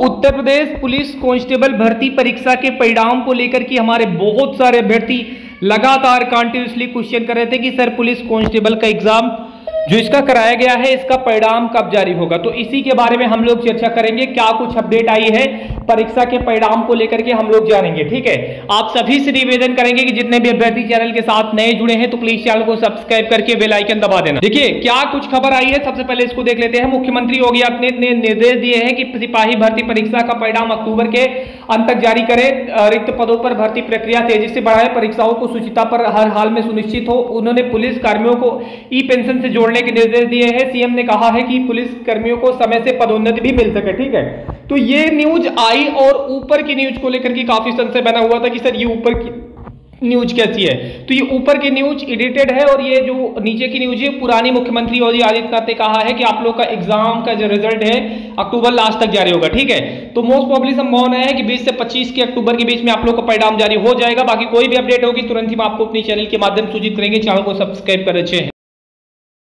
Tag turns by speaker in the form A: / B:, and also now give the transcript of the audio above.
A: Uttar Pradesh police constable भर्ती परीक्षा के परिणाम को लेकर के हमारे बहुत सारे अभ्यर्थी लगातार कॉन्टिन्यूसली क्वेश्चन कर रहे थे कि, सर, पुलिस कांस्टेबल का एग्ज़ाम जो इसका कराया गया है, इसका परिणाम कब जारी होगा? तो इसी के बारे में हम लोग चर्चा करेंगे, क्या कुछ अपडेट आई है, परीक्षा के परिणाम को लेकर के हम लोग जानेंगे, ठीक है? आप सभी से निवेदन करेंगे कि जितने भी अभ्यर्थी चैनल के साथ नए जुड़े हैं तो प्लीज़ चैनल को सब्सक्राइब करके बेल आइकन दबा देना। देखिए, क्या कुछ खबर आई है? सबसे पहले इसको देख लेते हैं। मुख्यमंत्री योगी आदित्यनाथ ने निर्देश दिए हैं कि सिपाही भर्ती परीक्षा का परिणाम अक्टूबर के अंत तक जारी करे। रिक्त पदों पर भर्ती प्रक्रिया तेज़ी से बढ़ाए, परीक्षाओं को सुचिता पर हर हाल में सुनिश्चित हो। उन्होंने पुलिस कर्मियों को ई पेंशन से जोड़ने के निर्देश दिए हैं। सीएम ने कहा है कि पुलिस कर्मियों को समय से पदोन्नति भी मिल सके, ठीक है? तो ये न्यूज़ आई और ऊपर की न्यूज़ को लेकर के काफ़ी संशय बना हुआ था कि सर ये ऊपर की न्यूज़ कैसी है। तो ये ऊपर की न्यूज़ एडिटेड है और ये जो नीचे की न्यूज़ है पुरानी मुख्यमंत्री योगी आदित्यनाथ ने कहा है कि आप लोग का एग्ज़ाम का जो रिज़ल्ट है, अक्टूबर लास्ट तक जारी होगा, ठीक है? तो मोस्ट प्रॉब्ली संभावना है कि 20 से 25 के अक्टूबर के बीच में आप लोग का परिणाम जारी हो जाएगा। बाकी कोई भी अपडेट होगी, तुरंत ही आपको अपनी चैनल के माध्यम सूचित करेंगे। चैनल को सब्सक्राइब कर अच्छे